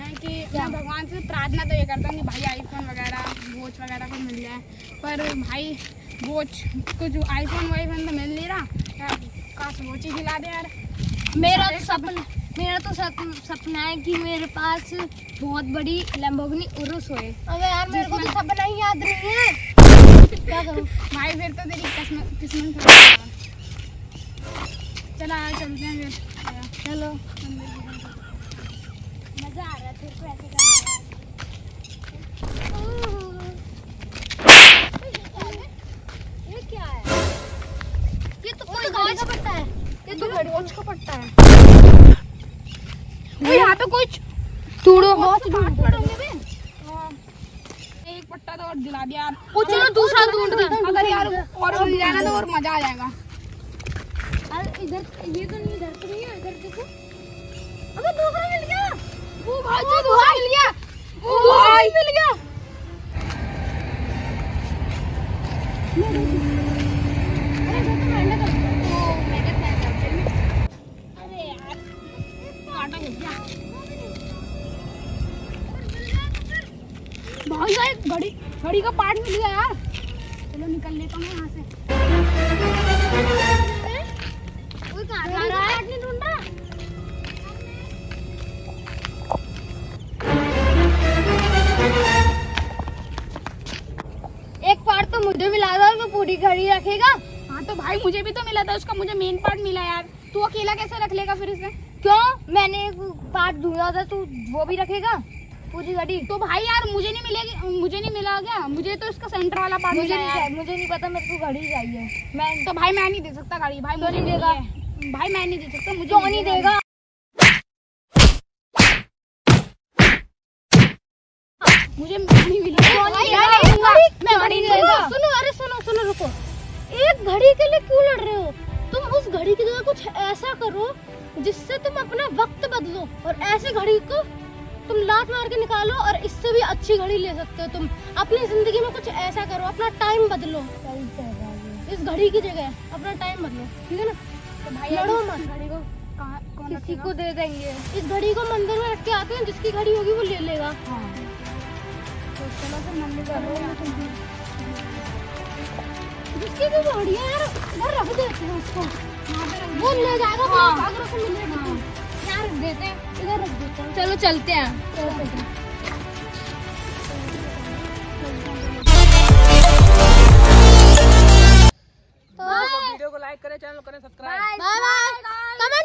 है कि मैं भगवान से प्रार्थना तो ये करता हूँ कि भाई आईफोन वगैरह वॉच वगैरह कुछ मिल जाए। पर भाई वॉच कुछ आईफोन वाईफोन तो मिल नहीं रहा। काश वॉच ही खिला दे यार। मेरा तो सपना मेरा तो सपना है कि मेरे पास बहुत बड़ी लैम्बोर्गिनी उरुस होए। अबे यार मेरे को तो सपना ही याद नहीं है। क्या करूँ? भाई फिर तो तेरी किस्मत किस्मत। चला चलते हैं फिर। यहाँ पे कुछ तूड़ो वॉच एक पट्टा तो और दिला दिया चलो दूसरा ढूंढ रहे अगर यार और मिल जाए ना तो और मज़ा आ जाएगा अरे इधर ये तो नहीं इधर तो नहीं है, इधर देखो अबे दूसरा वो भाई दूसरा मिल गया। वो भाई मिल गया। भाई घड़ी घड़ी का पार्ट मिल गया यार। चलो निकल लेता हूँ यहाँ से। मुझे मिला था तो पूरी घड़ी रखेगा। हाँ तो भाई मुझे भी तो मिला था उसका मुझे मेन पार्ट मिला यार। तू अकेला कैसे रख लेगा फिर इसे? क्यों? मैंने एक पार्ट ढूंढा था तू वो भी रखेगा पूरी घड़ी? तो भाई यार मुझे नहीं मिलेगी मुझे नहीं मिला क्या? मुझे तो इसका सेंटर वाला पार्ट मुझे नहीं यार। मुझे नहीं पता मेरे को घड़ी चाहिए। मैं तो भाई मैं नहीं दे सकता गाड़ी भाई मुझे नहीं देगा? देगा? भाई मैं नहीं दे सकता मुझे क्यों नहीं देगा? मुझे घड़ी की जगह कुछ ऐसा करो जिससे तुम अपना वक्त बदलो और ऐसी घड़ी को तुम लात मार के निकालो और इससे भी अच्छी घड़ी ले सकते हो तुम। अपनी ज़िंदगी में कुछ ऐसा करो अपना टाइम बदलो। इस घड़ी की जगह अपना टाइम बदलो ठीक है ना? तो भाई लड़ो मत। घड़ी को कहाँ किसी को दे देंगे। इस घड़ी को मंदिर में रख के आते हैं जिसकी घड़ी होगी वो ले लेगा। हाँ। तो चलो फिर मंदिर चलो भी है। यार इधर रख देते हैं। उसको वो ले जाएगा वो हाँ। अगर उसको मिलेगा तो यहाँ रख देते हैं इधर रख देते हैं चलो चलते हैं वीडियो को लाइक करें चैनल करें सब्सक्राइब। Bye bye